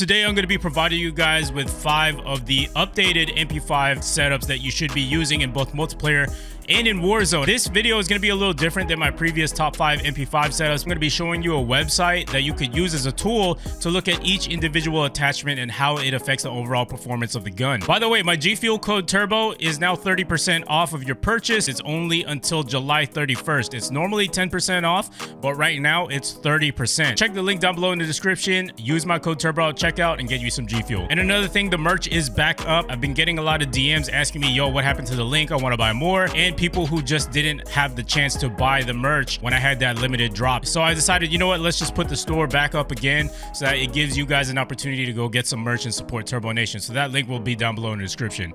Today, I'm going to be providing you guys with five of the updated MP5 setups that you should be using in both multiplayer and in Warzone. This video is going to be a little different than my previous top 5 MP5 setups. I'm going to be showing you a website that you could use as a tool to look at each individual attachment and how it affects the overall performance of the gun. By the way, my G Fuel code Turbo is now 30% off of your purchase. It's only until July 31st. It's normally 10% off, but right now it's 30%. Check the link down below in the description. Use my code Turbo at checkout and get you some G Fuel. And another thing, the merch is back up. I've been getting a lot of DMs asking me, yo, what happened to the link? I want to buy more. And people who just didn't have the chance to buy the merch when I had that limited drop. So I decided, you know what, let's just put the store back up again so that it gives you guys an opportunity to go get some merch and support Turbo Nation. So that link will be down below in the description.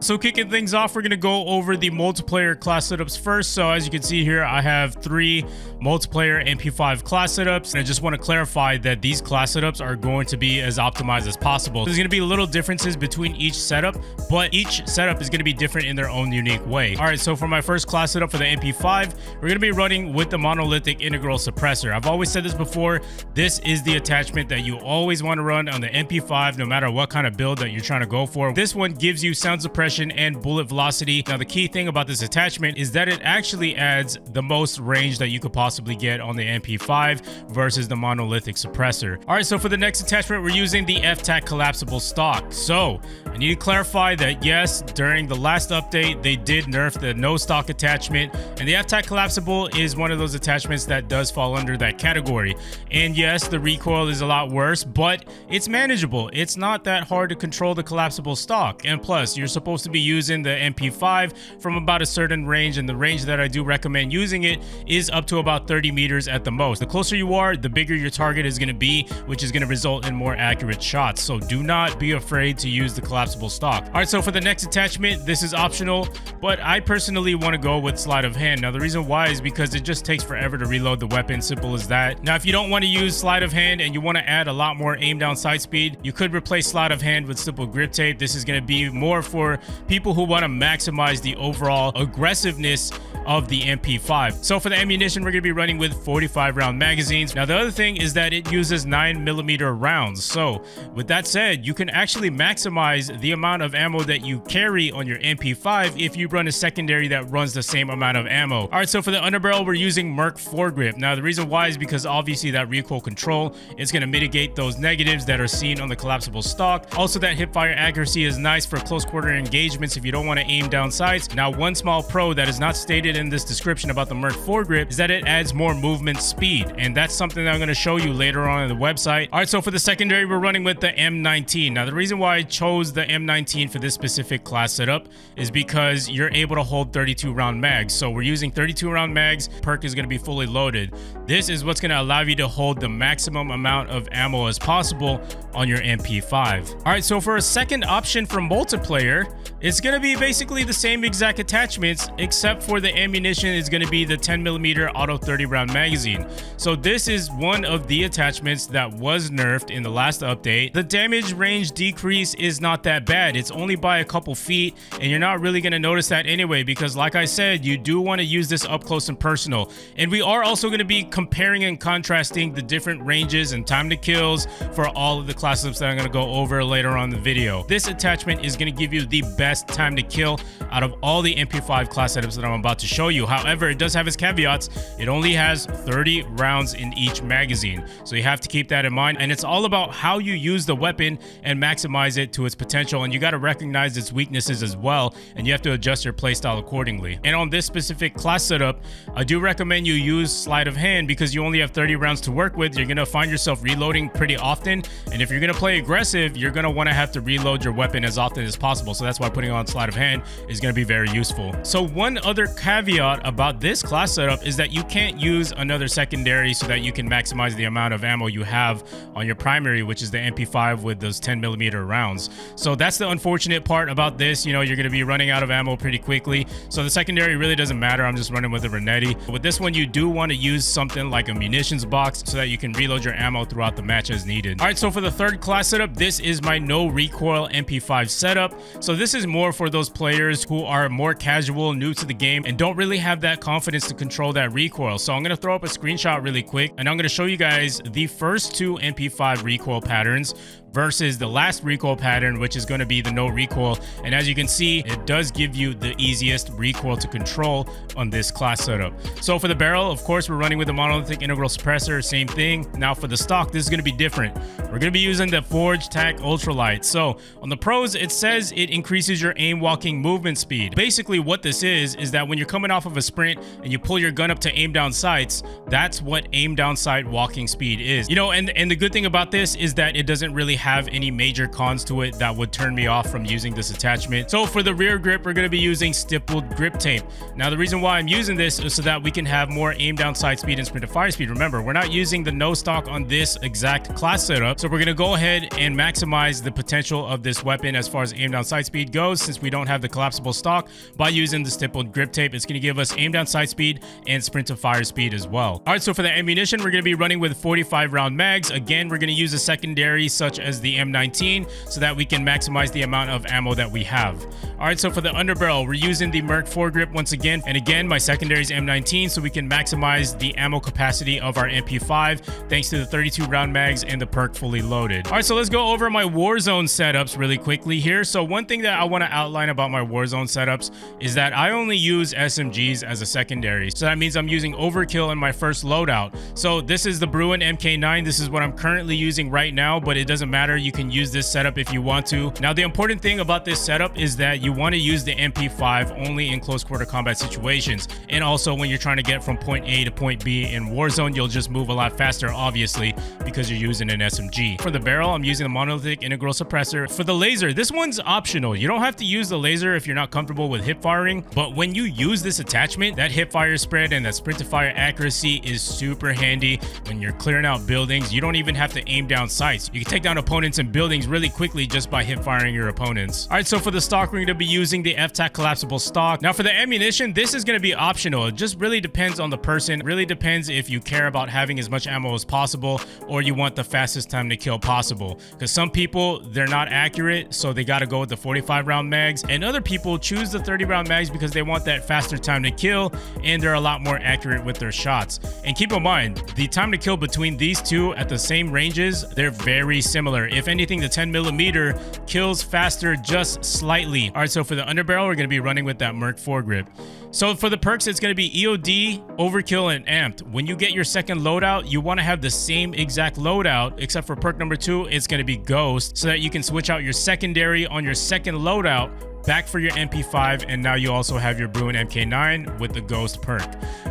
So kicking things off, we're going to go over the multiplayer class setups first. So as you can see here, I have three multiplayer MP5 class setups. And I just want to clarify that these class setups are going to be as optimized as possible. There's going to be little differences between each setup, but each setup is going to be different in their own unique way. All right, so for my first class setup for the MP5, we're going to be running with the monolithic integral suppressor. I've always said this before. This is the attachment that you always want to run on the MP5, no matter what kind of build that you're trying to go for. This one gives you sound and bullet velocity. Now, the key thing about this attachment is that it actually adds the most range that you could possibly get on the MP5 versus the monolithic suppressor. All right, so for the next attachment, we're using the FTAC collapsible stock. So I need to clarify that yes, during the last update, they did nerf the no stock attachment, and the FTAC collapsible is one of those attachments that does fall under that category. And yes, the recoil is a lot worse, but it's manageable. It's not that hard to control the collapsible stock. And plus, you're supposed supposed to be using the MP5 from about a certain range, and the range that I do recommend using it is up to about 30 meters at the most. The closer you are, the bigger your target is going to be, which is going to result in more accurate shots. So do not be afraid to use the collapsible stock. All right, so for the next attachment, this is optional, but I personally want to go with sleight of hand. Now, the reason why is because it just takes forever to reload the weapon, simple as that. Now, if you don't want to use sleight of hand and you want to add a lot more aim down sight speed, you could replace sleight of hand with simple grip tape. This is going to be more for people who want to maximize the overall aggressiveness of the MP5. So for the ammunition, we're going to be running with 45 round magazines. Now, the other thing is that it uses 9 millimeter rounds. So with that said, you can actually maximize the amount of ammo that you carry on your MP5 if you run a secondary that runs the same amount of ammo. All right, so for the underbarrel, we're using Merc foregrip. Now, the reason why is because obviously that recoil control is going to mitigate those negatives that are seen on the collapsible stock. Also, that hipfire accuracy is nice for close quarter engagements if you don't want to aim down sights. Now, one small pro that is not stated in this description about the Merc foregrip is that it adds more movement speed. And that's something that I'm going to show you later on in the website. All right, so for the secondary, we're running with the M19. Now, the reason why I chose the M19 for this specific class setup is because you're able to hold 32 round mags. So we're using 32 round mags. Perk is going to be fully loaded. This is what's going to allow you to hold the maximum amount of ammo as possible on your MP5. All right, so for a second option for multiplayer, it's going to be basically the same exact attachments, except for the ammunition is going to be the 10 millimeter auto 30 round magazine. So this is one of the attachments that was nerfed in the last update. The damage range decrease is not that bad. It's only by a couple feet, and you're not really going to notice that anyway, because like I said, you do want to use this up close and personal. And we are also going to be comparing and contrasting the different ranges and time to kills for all of the classes that I'm going to go over later on the video. This attachment is going to give you the best time to kill out of all the MP5 class setups that I'm about to show you. However, it does have its caveats. It only has 30 rounds in each magazine. So you have to keep that in mind. And it's all about how you use the weapon and maximize it to its potential. And you got to recognize its weaknesses as well. And you have to adjust your playstyle accordingly. And on this specific class setup, I do recommend you use sleight of hand because you only have 30 rounds to work with. You're going to find yourself reloading pretty often. And if you're going to play aggressive, you're going to want to have to reload your weapon as often as possible. So that's why putting on sleight of hand is going to be very useful. So one other caveat about this class setup is that you can't use another secondary so that you can maximize the amount of ammo you have on your primary, which is the MP5 with those 10 millimeter rounds. So that's the unfortunate part about this. You know, you're going to be running out of ammo pretty quickly. So the secondary really doesn't matter. I'm just running with a Renetti. With this one, you do want to use something like a munitions box so that you can reload your ammo throughout the match as needed. All right, so for the third class setup, this is my no recoil MP5 setup. So this this is more for those players who are more casual, new to the game, and don't really have that confidence to control that recoil. So I'm going to throw up a screenshot really quick, and I'm going to show you guys the first two MP5 recoil patterns versus the last recoil pattern, which is going to be the no recoil. And as you can see, it does give you the easiest recoil to control on this class setup. So for the barrel, of course, we're running with the monolithic integral suppressor, same thing. Now for the stock, this is going to be different. We're going to be using the Forge TAC Ultralight. So on the pros, it says it increases your aim walking movement speed. Basically what this is, is that when you're coming off of a sprint and you pull your gun up to aim down sights, that's what aim down sight walking speed is. You know, and, and the good thing about this is that it doesn't really have any major cons to it that would turn me off from using this attachment. So for the rear grip, we're going to be using stippled grip tape. Now, the reason why I'm using this is so that we can have more aim down sight speed and sprint to fire speed. Remember, we're not using the no stock on this exact class setup. So we're going to go ahead and maximize the potential of this weapon as far as aim down sight speed goes, since we don't have the collapsible stock by using the stippled grip tape. It's going to give us aim down sight speed and sprint to fire speed as well. All right, so for the ammunition, we're going to be running with 45 round mags. Again, we're going to use a secondary such as the M19 so that we can maximize the amount of ammo that we have. All right, so for the underbarrel, we're using the Merc foregrip once again. And again, my secondary is M19 so we can maximize the ammo capacity of our MP5 thanks to the 32 round mags and the perk fully loaded. All right, so let's go over my Warzone setups really quickly here. So one thing that I want to outline about my Warzone setups is that I only use SMGs as a secondary. So that means I'm using overkill in my first loadout. So this is the Bruin MK9. This is what I'm currently using right now, but it doesn't matter. You can use this setup if you want to. Now, the important thing about this setup is that you want to use the MP5 only in close quarter combat situations. And also when you're trying to get from point A to point B in Warzone, you'll just move a lot faster, obviously, because you're using an SMG. For the barrel, I'm using the monolithic integral suppressor. For the laser, this one's optional. You don't have to use the laser if you're not comfortable with hip firing, but when you use this attachment, that hip fire spread and that sprint to fire accuracy is super handy when you're clearing out buildings. You don't even have to aim down sights. You can take down opponents in buildings really quickly just by hip firing your opponents. All right, so for the stock, we're going to be using the FTAC collapsible stock. Now for the ammunition, this is going to be optional. It just really depends on the person. It really depends if you care about having as much ammo as possible or you want the fastest time to kill possible. Because some people, they're not accurate, so they got to go with the 45 round mags. And other people choose the 30 round mags because they want that faster time to kill and they're a lot more accurate with their shots. And keep in mind, the time to kill between these two at the same ranges, they're very similar. If anything, the 10 millimeter kills faster just slightly. All right, so for the underbarrel, we're going to be running with that Merc foregrip. So for the perks, it's going to be EOD, Overkill, and Amped. When you get your second loadout, you want to have the same exact loadout, except for perk number two, it's going to be Ghost, so that you can switch out your secondary on your second loadout back for your MP5, and now you also have your Bruin MK9 with the Ghost perk.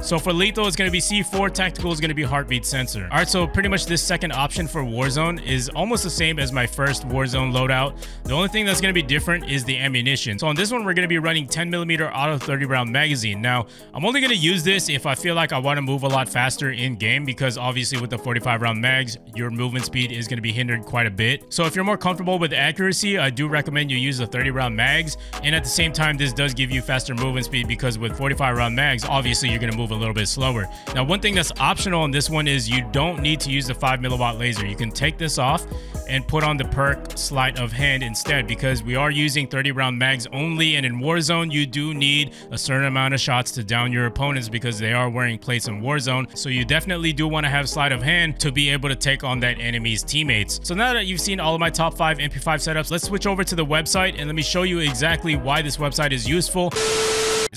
So for lethal, it's going to be C4, tactical is going to be heartbeat sensor. All right, so pretty much this second option for Warzone is almost the same as my first Warzone loadout. The only thing that's going to be different is the ammunition. So on this one, we're going to be running 10 millimeter auto 30 round magazine. Now, I'm only going to use this if I feel like I want to move a lot faster in game because obviously with the 45 round mags, your movement speed is going to be hindered quite a bit. So if you're more comfortable with accuracy, I do recommend you use the 30 round mags and at the same time, this does give you faster movement speed because with 45 round mags, obviously you're going to move a little bit slower. Now, one thing that's optional on this one is you don't need to use the 5 milliwatt laser. You can take this off and put on the perk sleight of hand instead because we are using 30 round mags only and in Warzone you do need a certain amount of shots to down your opponents because they are wearing plates in Warzone so you definitely do want to have sleight of hand to be able to take on that enemy's teammates. So now that you've seen all of my top 5 MP5 setups let's switch over to the website and let me show you exactly why this website is useful.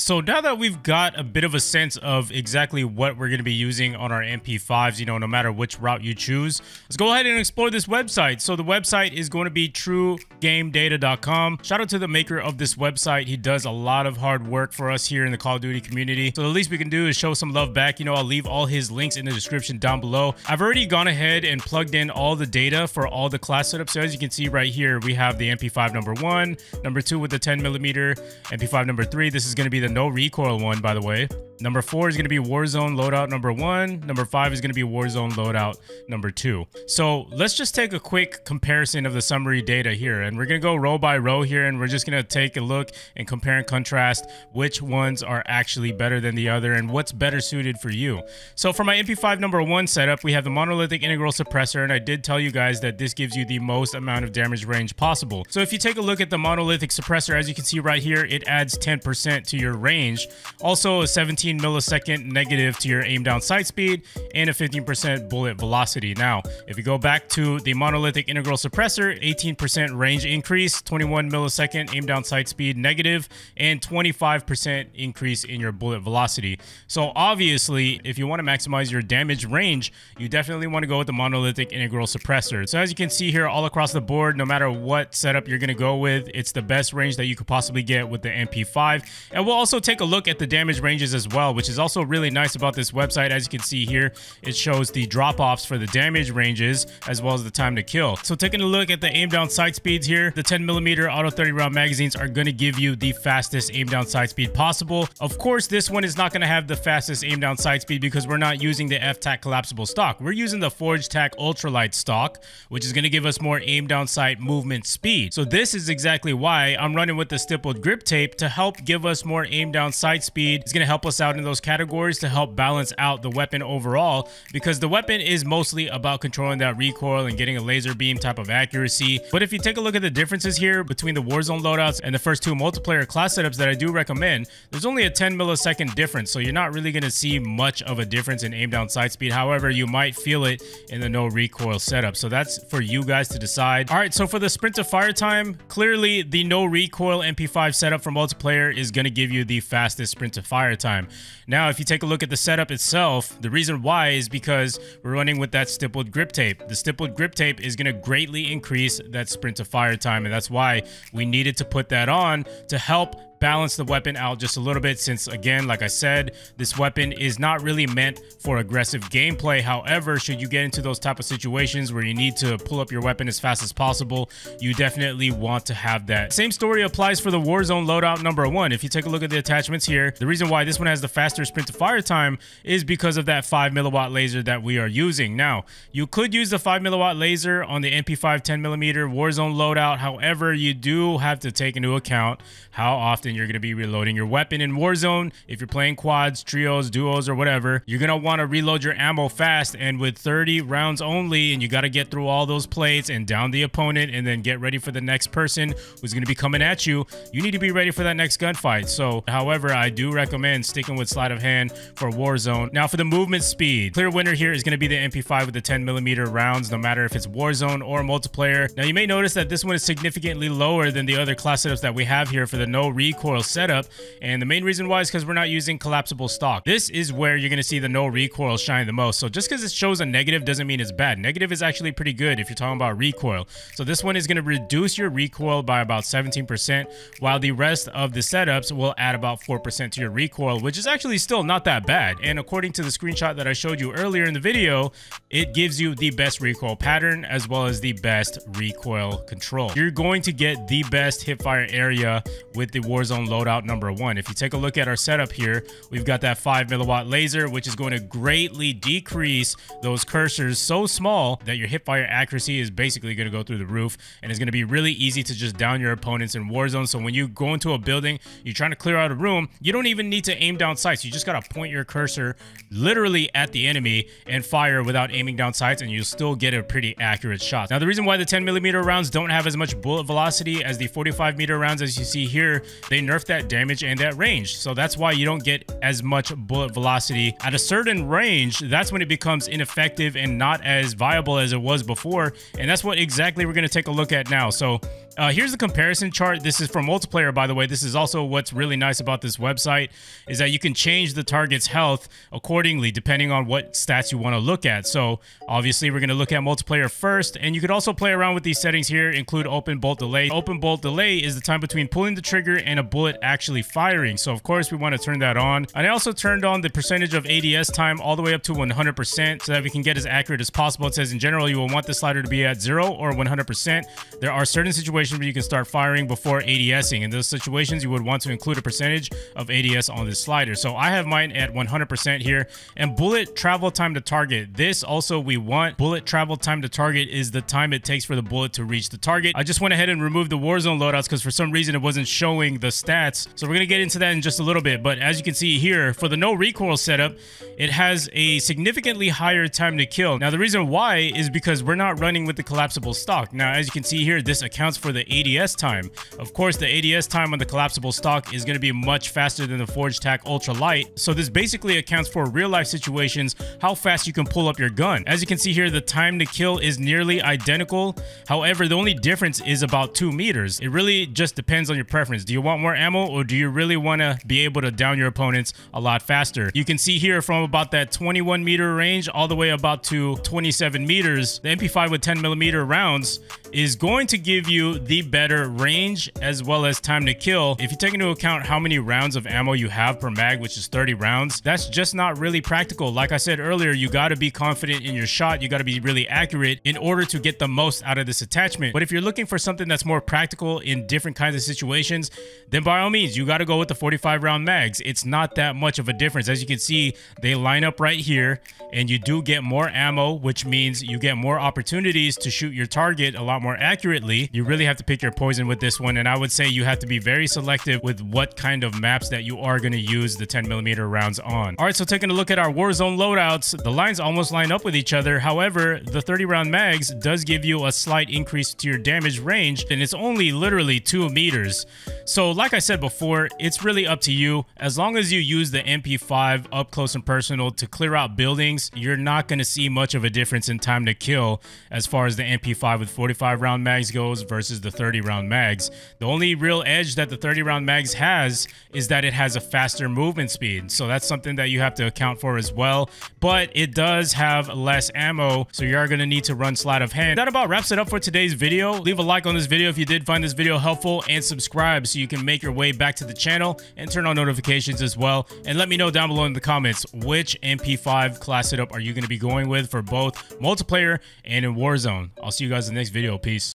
So now that we've got a bit of a sense of exactly what we're going to be using on our MP5s, you know, no matter which route you choose, let's go ahead and explore this website. So the website is going to be truegamedata.com. Shout out to the maker of this website. He does a lot of hard work for us here in the Call of Duty community. So the least we can do is show some love back. You know, I'll leave all his links in the description down below. I've already gone ahead and plugged in all the data for all the class setups. So as you can see right here, we have the MP5 number one, number two with the 10 millimeter, MP5 number three. This is going to be the no recoil one, by the way. Number four is going to be Warzone loadout number one. Number five is going to be Warzone loadout number two. So let's just take a quick comparison of the summary data here. And we're going to go row by row here. And we're just going to take a look and compare and contrast which ones are actually better than the other and what's better suited for you. So for my MP5 number one setup, we have the monolithic integral suppressor. And I did tell you guys that this gives you the most amount of damage range possible. So if you take a look at the monolithic suppressor, as you can see right here, it adds 10% to your range. Also a 17 millisecond negative to your aim down sight speed and a 15% bullet velocity. Now, if you go back to the monolithic integral suppressor, 18% range increase, 21 millisecond aim down sight speed negative, and 25% increase in your bullet velocity. So obviously, if you want to maximize your damage range, you definitely want to go with the monolithic integral suppressor. So as you can see here, all across the board, no matter what setup you're going to go with, it's the best range that you could possibly get with the MP5. And we'll also take a look at the damage ranges as well which is also really nice about this website. As you can see here, it shows the drop-offs for the damage ranges as well as the time to kill. So taking a look at the aim down sight speeds here, the 10 millimeter auto 30 round magazines are going to give you the fastest aim down sight speed possible. Of course, this one is not going to have the fastest aim down sight speed because we're not using the F-Tac collapsible stock. We're using the Forge Tac ultralight stock, which is going to give us more aim down sight movement speed. So this is exactly why I'm running with the stippled grip tape to help give us more aim down sight speed. is going to help us out in those categories to help balance out the weapon overall because the weapon is mostly about controlling that recoil and getting a laser beam type of accuracy. But if you take a look at the differences here between the Warzone loadouts and the first two multiplayer class setups that I do recommend, there's only a 10 millisecond difference. So you're not really going to see much of a difference in aim down sight speed. However, you might feel it in the no recoil setup. So that's for you guys to decide. All right, so for the sprint to fire time, clearly the no recoil MP5 setup for multiplayer is going to give you the fastest sprint to fire time. Now, if you take a look at the setup itself, the reason why is because we're running with that stippled grip tape. The stippled grip tape is going to greatly increase that sprint to fire time, and that's why we needed to put that on to help balance the weapon out just a little bit since again like i said this weapon is not really meant for aggressive gameplay. However should you get into those type of situations where you need to pull up your weapon as fast as possible you definitely want to have that. Same story applies for the warzone loadout number one. If you take a look at the attachments here the reason why this one has the faster sprint to fire time is because of that 5 milliwatt laser that we are using. Now you could use the 5 milliwatt laser on the mp5 10 millimeter warzone loadout. However you do have to take into account how often you're going to be reloading your weapon in Warzone. If you're playing quads, trios, duos, or whatever, you're going to want to reload your ammo fast. And with 30 rounds only, and you got to get through all those plates and down the opponent and then get ready for the next person who's going to be coming at you, you need to be ready for that next gunfight. So, however, I do recommend sticking with sleight of hand for Warzone. Now, for the movement speed, clear winner here is going to be the MP5 with the 10 millimeter rounds, no matter if it's Warzone or multiplayer. Now, you may notice that this one is significantly lower than the other class setups that we have here for the no recoil recoil setup. And the main reason why is because we're not using collapsible stock. This is where you're going to see the no recoil shine the most. So just because it shows a negative doesn't mean it's bad. Negative is actually pretty good if you're talking about recoil. So this one is going to reduce your recoil by about 17%, while the rest of the setups will add about 4% to your recoil, which is actually still not that bad. And according to the screenshot that I showed you earlier in the video, it gives you the best recoil pattern as well as the best recoil control. You're going to get the best hipfire area with the Warzone Warzone loadout number one. If you take a look at our setup here, we've got that 5 milliwatt laser, which is going to greatly decrease those cursors so small that your hipfire accuracy is basically going to go through the roof and it's going to be really easy to just down your opponents in Warzone. So when you go into a building, you're trying to clear out a room, you don't even need to aim down sights. You just got to point your cursor literally at the enemy and fire without aiming down sights and you'll still get a pretty accurate shot. Now, the reason why the 10 millimeter rounds don't have as much bullet velocity as the 45 meter rounds as you see here, they they nerf that damage and that range. So that's why you don't get as much bullet velocity. At a certain range, that's when it becomes ineffective and not as viable as it was before. And that's what exactly we're going to take a look at now. So uh, here's the comparison chart. This is for multiplayer, by the way. This is also what's really nice about this website is that you can change the target's health accordingly, depending on what stats you want to look at. So obviously, we're going to look at multiplayer first, and you could also play around with these settings here, include open bolt delay. Open bolt delay is the time between pulling the trigger and a bullet actually firing. So of course, we want to turn that on. And I also turned on the percentage of ADS time all the way up to 100% so that we can get as accurate as possible. It says in general, you will want the slider to be at zero or 100%. There are certain situations situations where you can start firing before ADSing. In those situations, you would want to include a percentage of ADS on this slider. So I have mine at 100% here. And bullet travel time to target. This also we want. Bullet travel time to target is the time it takes for the bullet to reach the target. I just went ahead and removed the Warzone loadouts because for some reason it wasn't showing the stats. So we're going to get into that in just a little bit. But as you can see here, for the no recoil setup, it has a significantly higher time to kill. Now, the reason why is because we're not running with the collapsible stock. Now, as you can see here, this accounts for the ADS time. Of course, the ADS time on the collapsible stock is going to be much faster than the Forge Tac Ultra Light. So this basically accounts for real life situations, how fast you can pull up your gun. As you can see here, the time to kill is nearly identical. However, the only difference is about two meters. It really just depends on your preference. Do you want more ammo or do you really want to be able to down your opponents a lot faster? You can see here from about that 21 meter range all the way about to 27 meters, the MP5 with 10 millimeter rounds is going to give you the better range as well as time to kill. If you take into account how many rounds of ammo you have per mag, which is 30 rounds, that's just not really practical. Like I said earlier, you got to be confident in your shot. You got to be really accurate in order to get the most out of this attachment. But if you're looking for something that's more practical in different kinds of situations, then by all means, you got to go with the 45 round mags. It's not that much of a difference. As you can see, they line up right here and you do get more ammo, which means you get more opportunities to shoot your target a lot more accurately, you really have to pick your poison with this one. And I would say you have to be very selective with what kind of maps that you are going to use the 10 millimeter rounds on. All right, so taking a look at our Warzone loadouts, the lines almost line up with each other. However, the 30 round mags does give you a slight increase to your damage range, and it's only literally two meters. So like I said before, it's really up to you. As long as you use the MP5 up close and personal to clear out buildings, you're not going to see much of a difference in time to kill as far as the MP5 with 45 25 round mags goes versus the 30 round mags. The only real edge that the 30 round mags has is that it has a faster movement speed. So that's something that you have to account for as well. But it does have less ammo, so you are going to need to run sleight of hand. That about wraps it up for today's video. Leave a like on this video if you did find this video helpful and subscribe so you can make your way back to the channel and turn on notifications as well. And let me know down below in the comments which MP5 class setup are you going to be going with for both multiplayer and in Warzone. I'll see you guys in the next video. Peace.